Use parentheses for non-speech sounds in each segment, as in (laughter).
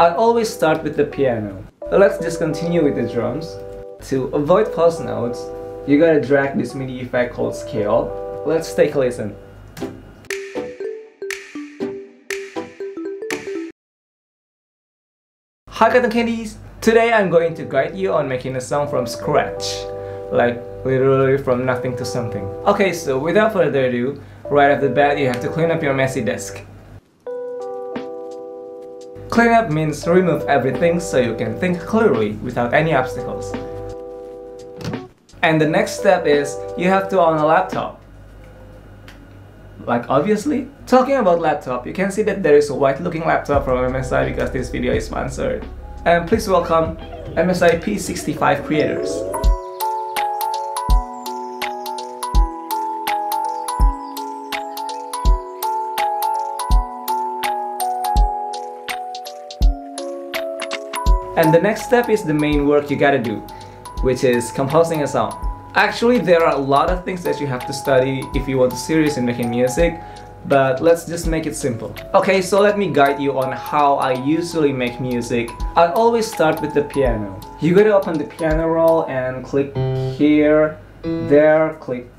I always start with the piano. Let's just continue with the drums. To avoid false notes, you gotta drag this MIDI effect called scale. Let's take a listen. Hi cotton candies! Today I'm going to guide you on making a song from scratch. Like literally from nothing to something. Okay, so without further ado, right off the bat you have to clean up your messy desk. Clean up means remove everything so you can think clearly without any obstacles. And the next step is you have to own a laptop. Like obviously. Talking about laptop, you can see that there is a white looking laptop from MSI because this video is sponsored. And please welcome MSI P65 creators. And the next step is the main work you gotta do, which is composing a song. Actually, there are a lot of things that you have to study if you want to serious in making music, but let's just make it simple. Okay, so let me guide you on how I usually make music. I always start with the piano. You gotta open the piano roll and click here, there, click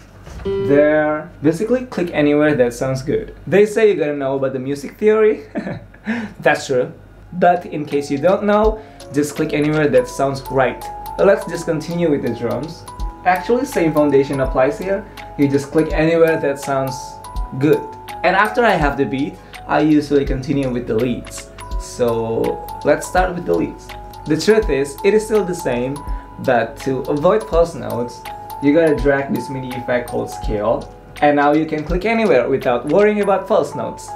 there. Basically, click anywhere that sounds good. They say you gotta know about the music theory. (laughs) That's true. But in case you don't know, just click anywhere that sounds right. Let's just continue with the drums. Actually, same foundation applies here. You just click anywhere that sounds good. And after I have the beat, I usually continue with the leads. So let's start with the leads. The truth is, it is still the same, but to avoid false notes, you gotta drag this MIDI effect called scale, and now you can click anywhere without worrying about false notes.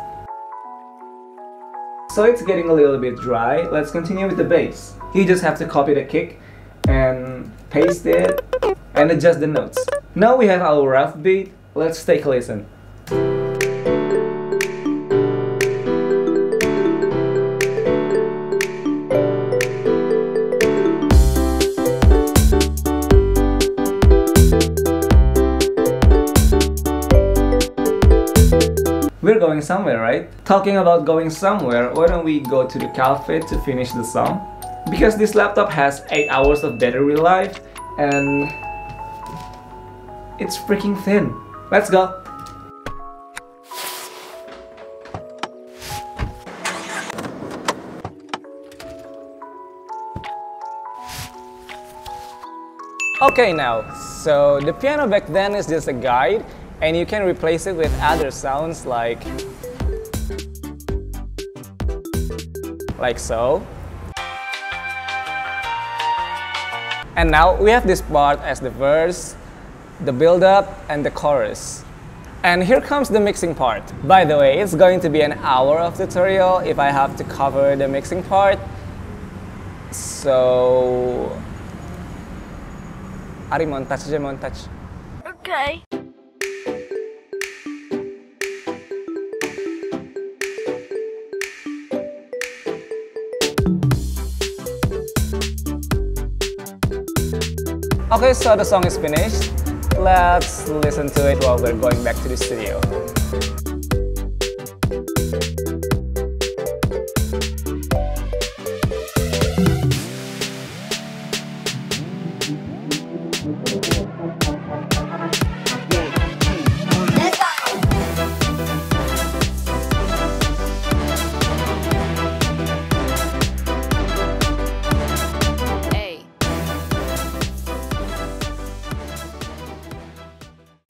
So it's getting a little bit dry. Let's continue with the bass. You just have to copy the kick and paste it and adjust the notes. Now we have our rough beat. Let's take a listen. We're going somewhere, right? Talking about going somewhere, why don't we go to the cafe to finish the song? Because this laptop has 8 hours of battery life and it's freaking thin. Let's go! Okay now, so the piano back then is just a guide and you can replace it with other sounds like like so. And now we have this part as the verse the build-up and the chorus. And here comes the mixing part. By the way it's going to be an hour of tutorial if I have to cover the mixing part. So Ari montage montage Okay. Okay, so the song is finished. Let's listen to it while we're going back to the studio.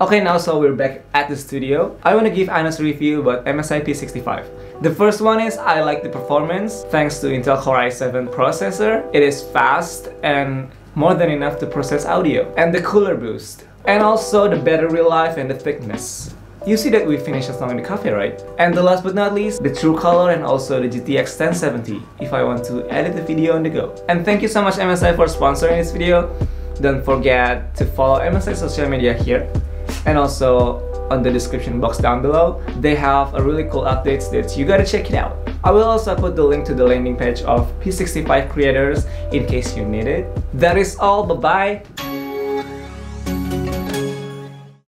Okay, now so we're back at the studio. I want to give honest review about MSI P65. The first one is I like the performance thanks to Intel Core i7 processor. It is fast and more than enough to process audio. And the cooler boost. And also the battery life and the thickness. You see that we finished a song in the cafe, right? And the last but not least, the true color and also the GTX 1070 if I want to edit the video on the go. And thank you so much MSI for sponsoring this video. Don't forget to follow MSI social media here and also on the description box down below they have a really cool updates that you gotta check it out. I will also put the link to the landing page of P65 creators in case you need it. That is all. Bye bye